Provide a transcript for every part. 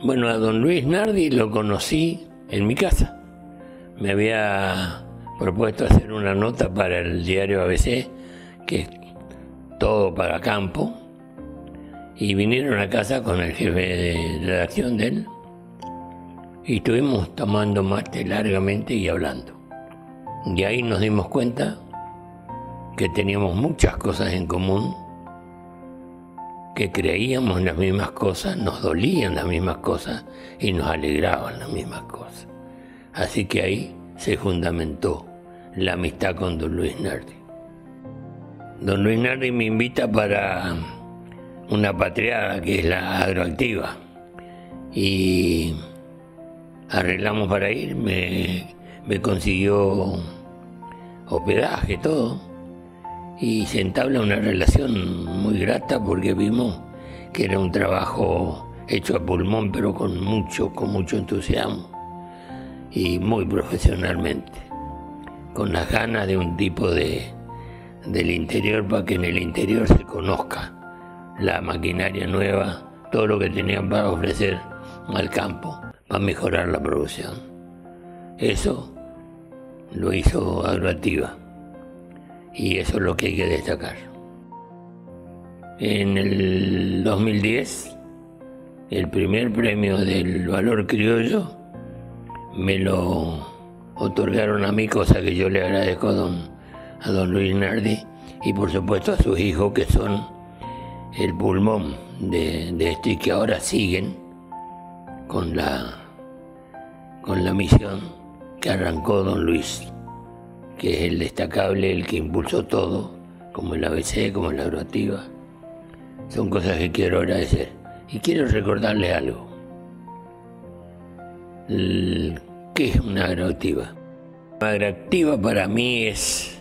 Bueno, a don Luis Nardi lo conocí en mi casa. Me había propuesto hacer una nota para el diario ABC, que es todo para campo, y vinieron a casa con el jefe de redacción de él, y estuvimos tomando mate largamente y hablando. Y ahí nos dimos cuenta que teníamos muchas cosas en común, que creíamos en las mismas cosas, nos dolían las mismas cosas y nos alegraban las mismas cosas. Así que ahí se fundamentó la amistad con don Luis Nardi. Don Luis Nardi me invita para una patriada que es la agroactiva y arreglamos para ir, me, me consiguió hospedaje, todo, y se entabla una relación muy grata porque vimos que era un trabajo hecho a pulmón, pero con mucho, con mucho entusiasmo y muy profesionalmente, con las ganas de un tipo de, del interior para que en el interior se conozca la maquinaria nueva, todo lo que tenían para ofrecer al campo, para mejorar la producción. Eso lo hizo Agroactiva y eso es lo que hay que destacar. En el 2010, el primer premio del valor criollo me lo otorgaron a mí, cosa que yo le agradezco a don, Luis Nardi y por supuesto a sus hijos que son el pulmón de, de esto y que ahora siguen con la, con la misión que arrancó don Luis, que es el destacable, el que impulsó todo, como el ABC, como la agroactiva. Son cosas que quiero agradecer. Y quiero recordarles algo. ¿Qué es una agroactiva? Una agroactiva para mí es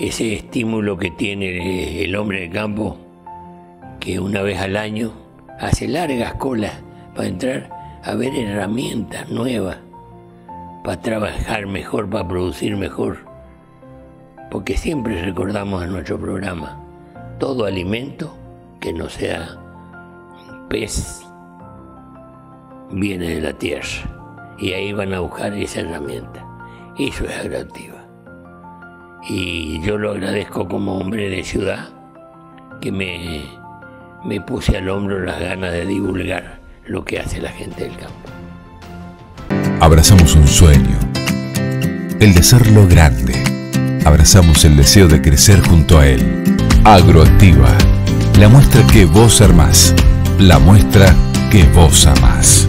ese estímulo que tiene el hombre de campo, que una vez al año hace largas colas para entrar a ver herramientas nuevas, para trabajar mejor, para producir mejor. Porque siempre recordamos en nuestro programa, todo alimento que no sea pez viene de la tierra y ahí van a buscar esa herramienta. Eso es atractiva. Y yo lo agradezco como hombre de ciudad que me, me puse al hombro las ganas de divulgar lo que hace la gente del campo. Abrazamos un sueño, el de serlo grande. Abrazamos el deseo de crecer junto a él. Agroactiva, la muestra que vos armás, la muestra que vos amás.